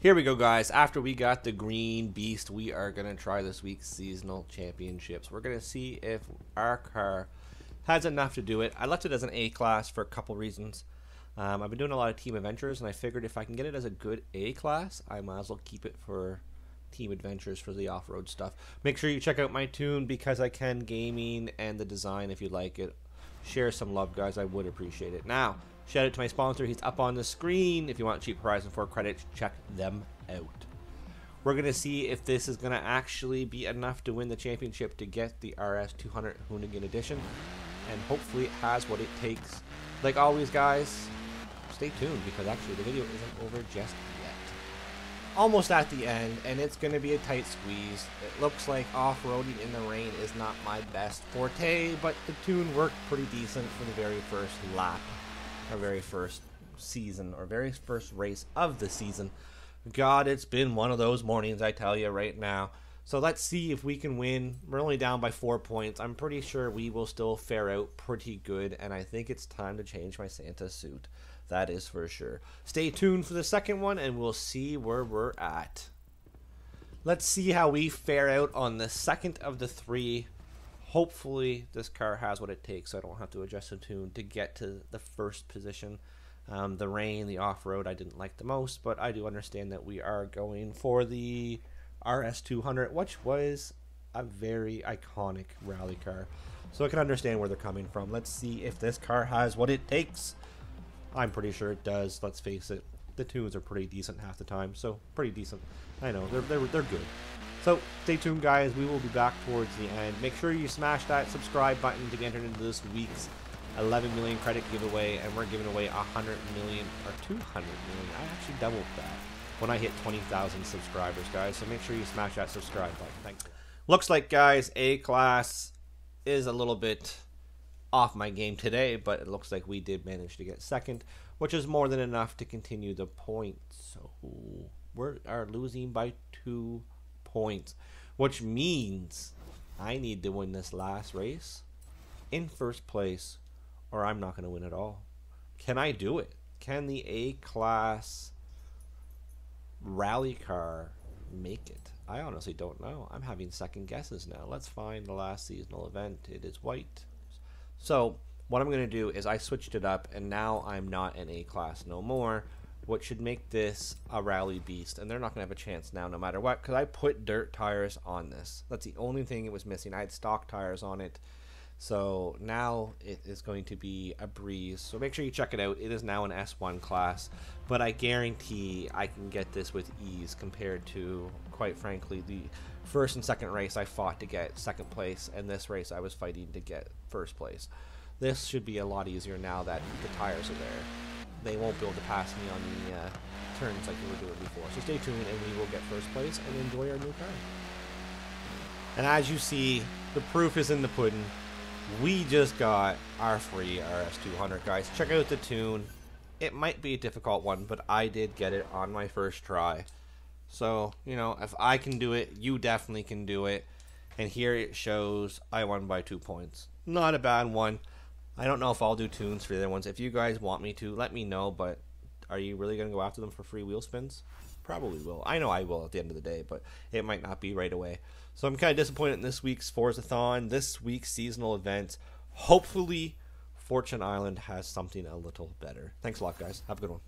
Here we go, guys. After we got the green beast, we are going to try this week's seasonal championships. We're going to see if our car has enough to do it. I left it as an A class for a couple reasons. Um, I've been doing a lot of team adventures, and I figured if I can get it as a good A class, I might as well keep it for team adventures for the off-road stuff. Make sure you check out my tune BCZICAN gaming and the design if you like it. Share some love, guys. I would appreciate it. Now, Shout out to my sponsor. He's up on the screen. If you want cheap Horizon 4 credits, check them out. We're going to see if this is going to actually be enough to win the championship to get the RS200 Hoonigan Edition. And hopefully it has what it takes. Like always, guys, stay tuned because actually the video isn't over just yet. Almost at the end, and it's going to be a tight squeeze. It looks like off-roading in the rain is not my best forte, but the tune worked pretty decent for the very first lap our very first season or very first race of the season. God, it's been one of those mornings, I tell you right now. So let's see if we can win. We're only down by four points. I'm pretty sure we will still fare out pretty good, and I think it's time to change my Santa suit. That is for sure. Stay tuned for the second one, and we'll see where we're at. Let's see how we fare out on the second of the three hopefully this car has what it takes so I don't have to adjust the tune to get to the first position. Um, the rain, the off-road I didn't like the most, but I do understand that we are going for the RS200, which was a very iconic rally car. So I can understand where they're coming from. Let's see if this car has what it takes. I'm pretty sure it does. Let's face it. The tunes are pretty decent half the time, so pretty decent. I know, they're, they're, they're good. So stay tuned, guys. We will be back towards the end. Make sure you smash that subscribe button to get entered into this week's 11 million credit giveaway, and we're giving away 100 million or 200 million. I actually doubled that when I hit 20,000 subscribers, guys. So make sure you smash that subscribe button. Thanks. Looks like, guys, A class is a little bit off my game today, but it looks like we did manage to get second, which is more than enough to continue the points. So we are losing by two points, which means I need to win this last race in first place, or I'm not going to win at all. Can I do it? Can the A class rally car make it? I honestly don't know. I'm having second guesses now. Let's find the last seasonal event. It is white. So, what I'm going to do is I switched it up, and now I'm not an A class no more what should make this a rally beast. And they're not going to have a chance now, no matter what, because I put dirt tires on this. That's the only thing it was missing. I had stock tires on it. So now it is going to be a breeze. So make sure you check it out. It is now an S1 class, but I guarantee I can get this with ease compared to, quite frankly, the first and second race I fought to get second place, and this race I was fighting to get first place. This should be a lot easier now that the tires are there they won't be able to pass me on the uh, turns like they were doing before. So stay tuned and we will get first place and enjoy our new car. And as you see, the proof is in the pudding. We just got our free RS200, guys. Check out the tune. It might be a difficult one, but I did get it on my first try. So, you know, if I can do it, you definitely can do it. And here it shows I won by two points. Not a bad one. I don't know if I'll do tunes for the other ones. If you guys want me to, let me know. But are you really going to go after them for free wheel spins? Probably will. I know I will at the end of the day, but it might not be right away. So I'm kind of disappointed in this week's Forzathon, this week's seasonal event. Hopefully, Fortune Island has something a little better. Thanks a lot, guys. Have a good one.